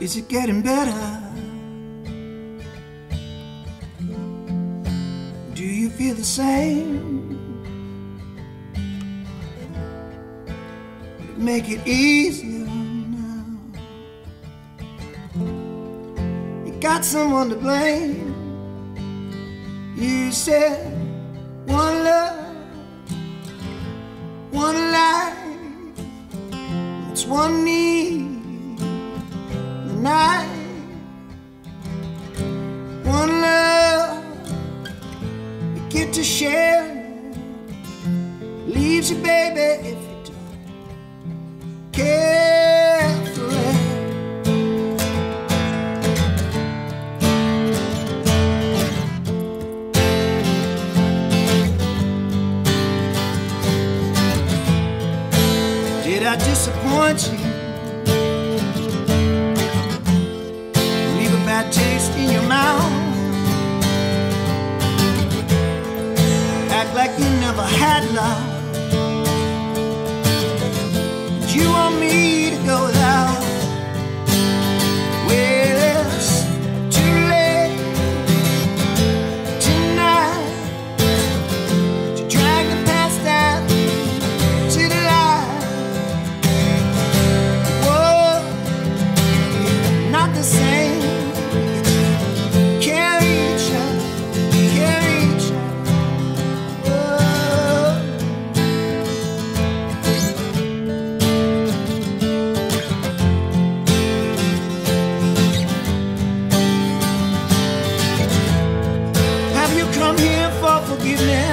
Is it getting better? Do you feel the same? Make it easier now. You got someone to blame. You said one love, one life, it's one need. sharing leaves you, baby, if you don't care for it. Did I disappoint you? love. forgiveness.